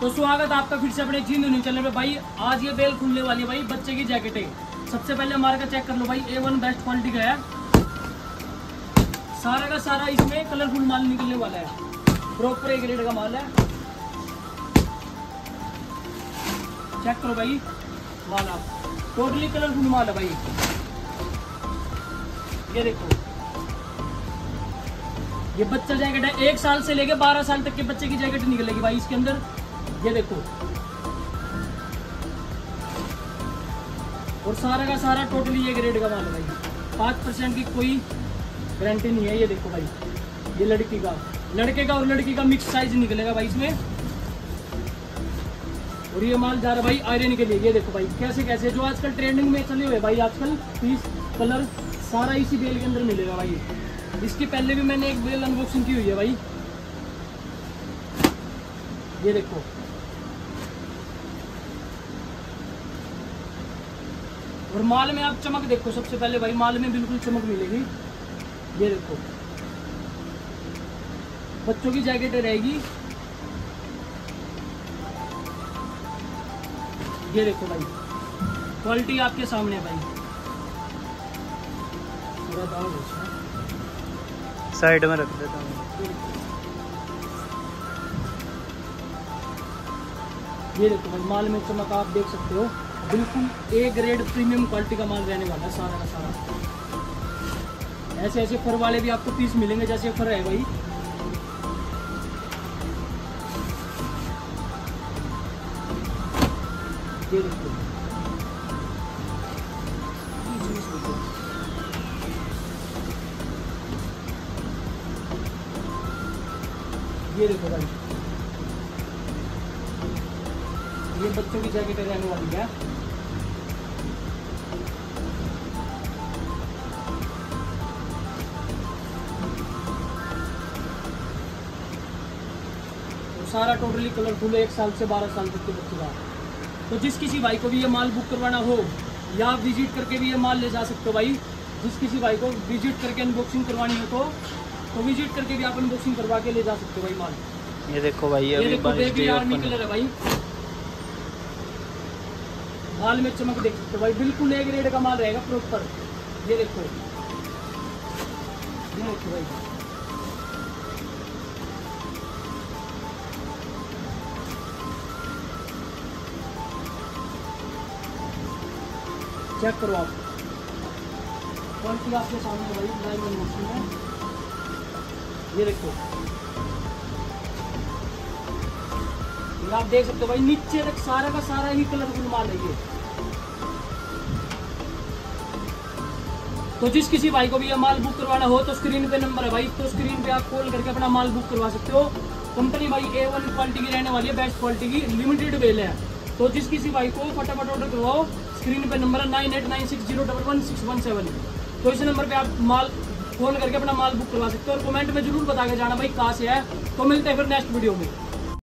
तो स्वागत आपका फिर से अपने जींद न्यूज़ चैनल पे। भाई, आज ये बेल खुलने वाली है भाई, बच्चे की जैकेट। है सबसे पहले हमारे का चेक कर लो भाई ए वन बेस्ट क्वालिटी का है। सारा का सारा इसमें कलरफुल माल निकलने वाला है। प्रॉपर एक रेट का माल है। चेक करो भाई, माल आप। टोटली कलरफुल माल है भाई। ये देखो। ये बच्चा जैकेट है, एक साल से लेके बारह साल तक के बच्चे की जैकेट निकलेगी भाई इसके अंदर। ये देखो। और सारा का सारा टोटली ये ग्रेड का माल है भाई। पाँच परसेंट की कोई गारंटी नहीं है ये देखो भाई। ये लड़की का। लड़के का और लड़की का मिक्स साइज़ निकलेगा भाई इसमें। और ये माल जा रहा भाई आयरन के लिए। ये देखो भाई, कैसे कैसे जो आजकल ट्रेंडिंग में चले हुए भाई, आजकल पीस कलर सारा इसी बेल के अंदर मिलेगा भाई। इसकी पहले भी मैंने एक बेल अनबॉक्सिंग की हुई है भाई। ये देखो। और माल में आप चमक देखो सबसे पहले भाई माल में बिल्कुल चमक मिलेगी। ये देखो। बच्चों की जैकेट रहेगी। ये देखो भाई। क्वालिटी आपके सामने भाई। साइड में रख देता हूँ। ये देखो भाई माल में चमक आप देख सकते हो। बिल्कुल ए ग्रेड प्रीमियम क्वालिटी का माल रहने वाला है सारा का सारा। ऐसे ऐसे फर वाले भी आपको पीस मिलेंगे जैसे फर है भाई। ये देखो ये देखो भाई। ये बच्चों की जैकेट रहने वाली है। सारा टोटली कलरफुल है एक साल से बारह साल तक के बच्चे का। तो जिस किसी भाई को भी ये माल बुक करवाना हो या आप विज़िट करके भी ये माल ले जा सकते हो भाई। जिस किसी भाई को विज़िट करके अनबॉक्सिंग करवानी हो तो तो विज़िट करके भी आप अनबॉक्सिंग करवा के ले जा सकते हो भाई माल। ये देखो भाई ये देखो बेबी आर्मी कलर है। भाई। माल में चमक देख सकते हो भाई बिल्कुल एक रेड का माल रहेगा प्रॉपर ये देखो। ये देखो भाई। चेक करो आप। क्वालिटी आपके सामने भाई डायमंड मशीन है? ये देखो। आप देख सकते हो भाई, नीचे तक सारा का सारा ही कलरफुल माल है तो जिस किसी भाई को भी ये माल बुक करवाना हो तो स्क्रीन पे नंबर है भाई। तो स्क्रीन पे आप कॉल करके अपना माल बुक करवा सकते हो। कंपनी भाई ए वन क्वालिटी की रहने वाली है बेस्ट क्वालिटी की लिमिटेड बेल है। तो जिस किसी भाई को फटाफट ऑर्डर करवाओ स्क्रीन पे नंबर है nine eight nine six zero double one six one seven. तो इस नंबर पे आप माल, फ़ोन करके अपना माल बुक करवा सकते हो और कमेंट में ज़रूर बता के जाना भाई कहाँ से है। तो मिलते हैं फिर नेक्स्ट वीडियो में।